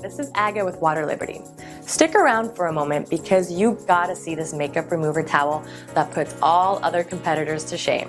this is Aga with Water Liberty. Stick around for a moment because you gotta see this makeup remover towel that puts all other competitors to shame.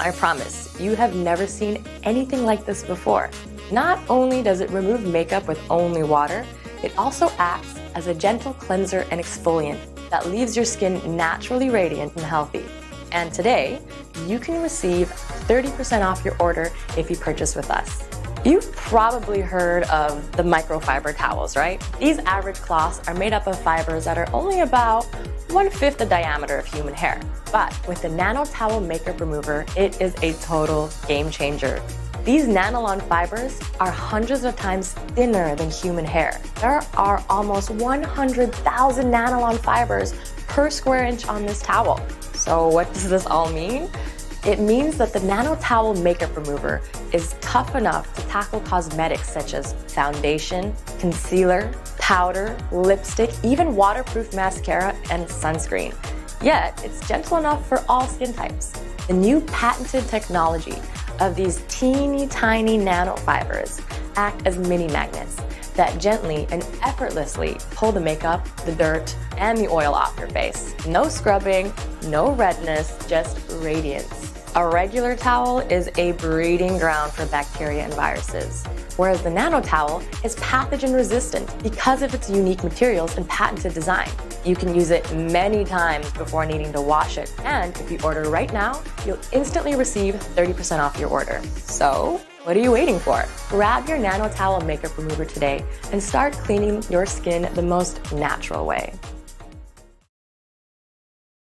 I promise, you have never seen anything like this before. Not only does it remove makeup with only water, it also acts as a gentle cleanser and exfoliant that leaves your skin naturally radiant and healthy. And today, you can receive 30% off your order if you purchase with us. You've probably heard of the microfiber towels, right? These average cloths are made up of fibers that are only about one-fifth the diameter of human hair. But with the Nano Towel Makeup Remover, it is a total game changer. These nanolon fibers are hundreds of times thinner than human hair. There are almost 100,000 nanolon fibers per square inch on this towel. So what does this all mean? It means that the Nano Towel Makeup Remover is tough enough to tackle cosmetics such as foundation, concealer, powder, lipstick, even waterproof mascara and sunscreen. Yet, it's gentle enough for all skin types. The new patented technology of these teeny tiny nanofibers act as mini magnets that gently and effortlessly pull the makeup, the dirt, and the oil off your face. No scrubbing, no redness, just radiance. A regular towel is a breeding ground for bacteria and viruses, whereas the nano towel is pathogen resistant because of its unique materials and patented design. You can use it many times before needing to wash it, and if you order right now, you'll instantly receive 30% off your order. So, what are you waiting for? Grab your Nano Towel Makeup Remover today and start cleaning your skin the most natural way.